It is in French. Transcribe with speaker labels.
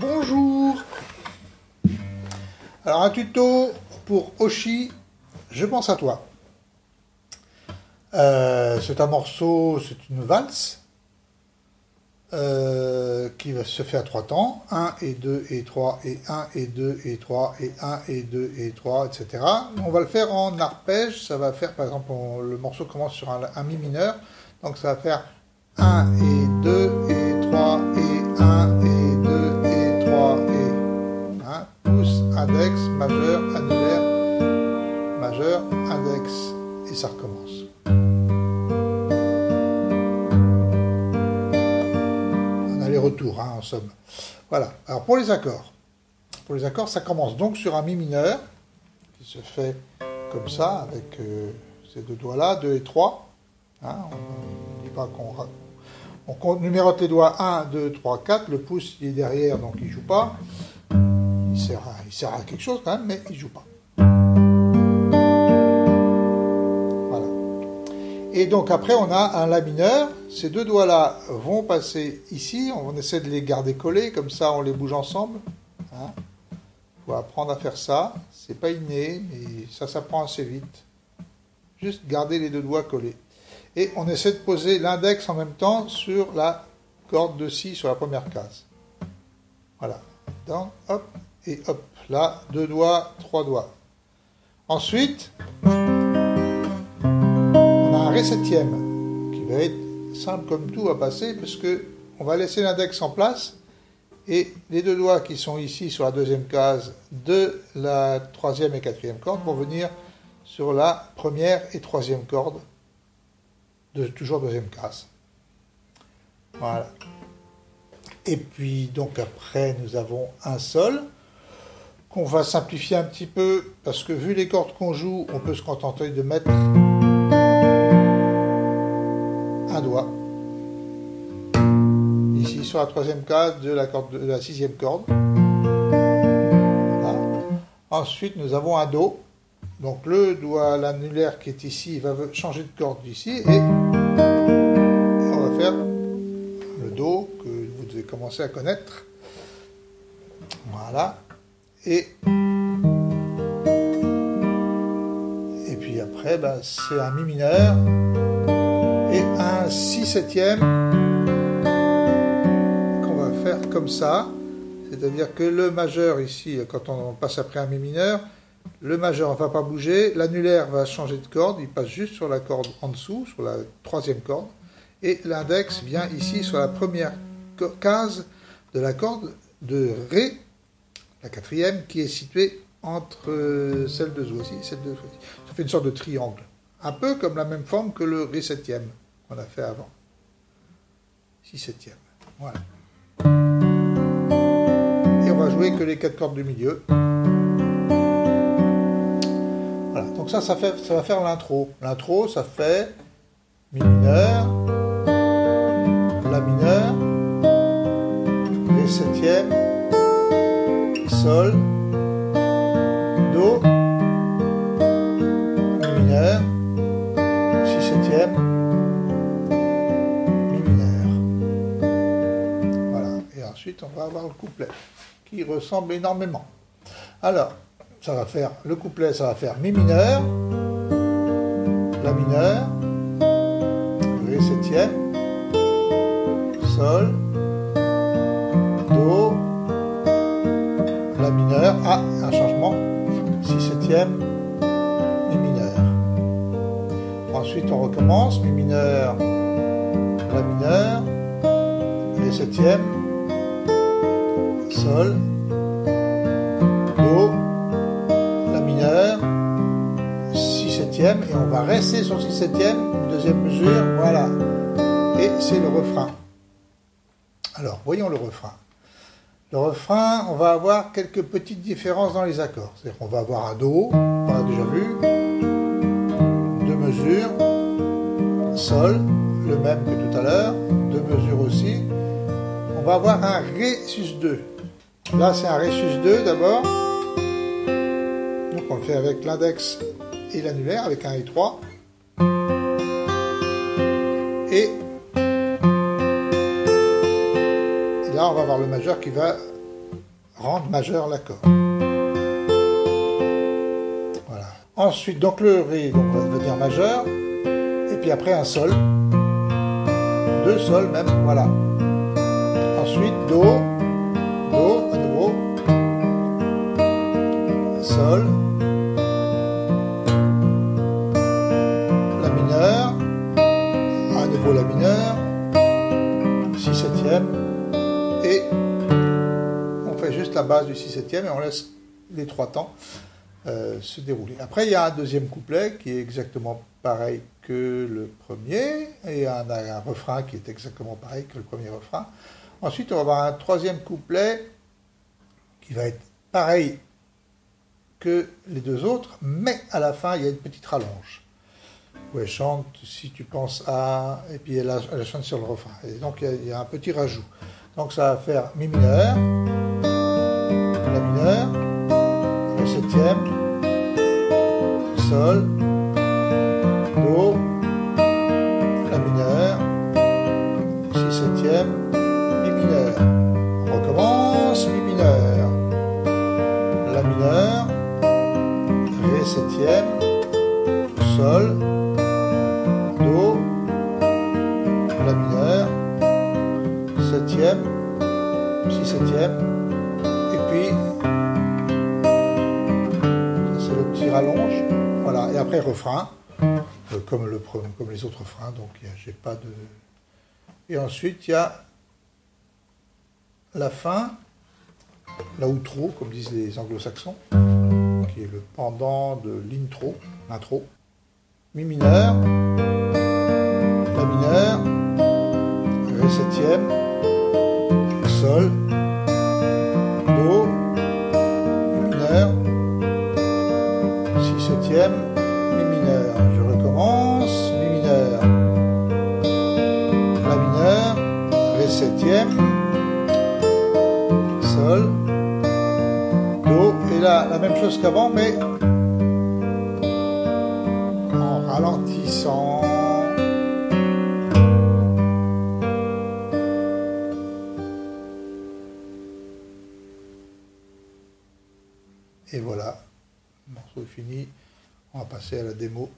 Speaker 1: Bonjour Alors un tuto pour Oshi, je pense à toi. Euh, c'est un morceau, c'est une valse euh, qui va se faire à trois temps. 1 et 2 et 3 et 1 et 2 et 3 et 1 et 2 et 3, etc. On va le faire en arpège. Ça va faire, par exemple, le morceau commence sur un, un mi mineur. Donc ça va faire 1 et 2 et majeur, annulaire, majeur, index et ça recommence. Un aller-retour hein, en somme. Voilà. Alors pour les accords. Pour les accords, ça commence donc sur un mi mineur qui se fait comme ça avec euh, ces deux doigts là, 2 et 3. Hein, on numérote les doigts 1, 2, 3, 4. Le pouce il est derrière, donc il ne joue pas. Il sert, à, quelque chose quand même, mais il ne joue pas. Voilà. Et donc après, on a un La mineur. Ces deux doigts-là vont passer ici. On essaie de les garder collés, comme ça on les bouge ensemble. Hein. faut apprendre à faire ça. C'est pas inné, mais ça s'apprend assez vite. Juste garder les deux doigts collés et on essaie de poser l'index en même temps sur la corde de Si sur la première case. Voilà. Donc, hop, et hop. Là, deux doigts, trois doigts. Ensuite, on a un Ré septième qui va être simple comme tout à passer parce que on va laisser l'index en place et les deux doigts qui sont ici sur la deuxième case de la troisième et quatrième corde vont venir sur la première et troisième corde de toujours deuxième case. Voilà. Et puis donc après nous avons un sol qu'on va simplifier un petit peu parce que vu les cordes qu'on joue, on peut se contenter de mettre un doigt ici sur la troisième case de la sixième corde. Ensuite nous avons un do donc le doigt, l'annulaire qui est ici, va changer de corde ici et, on va faire le Do que vous devez commencer à connaître. Voilà. Et, et puis après, ben, c'est un Mi mineur et un Si septième qu'on va faire comme ça. C'est-à-dire que le majeur ici, quand on passe après un Mi mineur, le majeur ne va pas bouger, l'annulaire va changer de corde, il passe juste sur la corde en dessous, sur la troisième corde, et l'index vient ici sur la première case de la corde de Ré, la quatrième, qui est située entre euh, celle de Zo celle de Ça fait une sorte de triangle, un peu comme la même forme que le Ré septième qu'on a fait avant. Si septième, voilà. Et on va jouer que les quatre cordes du milieu. Donc ça, ça, fait, ça va faire l'intro. L'intro, ça fait Mi mineur, La mineur, Ré septième, Sol, Do, Mi mineur, Si septième, Mi mineur. Voilà. Et ensuite, on va avoir le couplet qui ressemble énormément. Alors, ça va faire le couplet, ça va faire mi mineur, la mineur, ré septième, sol, ah, un changement, si septième, mi mineur. Ensuite on recommence, mi mineur, la mineur, ré septième, sol, et on va rester sur 6 septième, deuxième mesure, voilà. Et c'est le refrain. Alors, voyons le refrain. Le refrain, on va avoir quelques petites différences dans les accords. C'est-à-dire qu'on va avoir un Do, on a déjà vu, deux mesures, Sol, le même que tout à l'heure, deux mesures aussi. On va avoir un Ré sus 2. Là, c'est un Ré sus 2 d'abord. Donc on le fait avec l'index et l'annulaire avec un et 3. Et, le majeur qui va rendre majeur l'accord. Voilà. Ensuite, donc le Ré donc, va devenir majeur, et puis après un Sol, deux Sols même, voilà. Ensuite, Do, la base du Si septième et on laisse les trois temps euh, se dérouler. Après, il y a un deuxième couplet qui est exactement pareil que le premier, et un, un refrain qui est exactement pareil que le premier refrain. Ensuite, on va avoir un troisième couplet qui va être pareil que les deux autres, mais à la fin, il y a une petite rallonge. Où elle chante si tu penses à. Et puis elle, chante sur le refrain. Et donc il y, a, un petit rajout. Donc ça va faire Mi mineur, La mineur, Ré septième, Sol, Do, La mineur, Si septième, Mi mineur. On recommence Mi mineur, La mineur, Ré septième, Sol, Do, La mineur, septième, si septième, rallonge, voilà, et après refrain, euh, comme, le, comme les autres refrains, donc j'ai pas de. Et ensuite il y a la fin, la outro, comme disent les anglo-saxons, qui est le pendant de l'intro, l'intro, mi mineur, la mineur, ré septième, sol, do, et là la même chose qu'avant, mais en ralentissant. Et voilà, le morceau est fini. On va passer à la démo.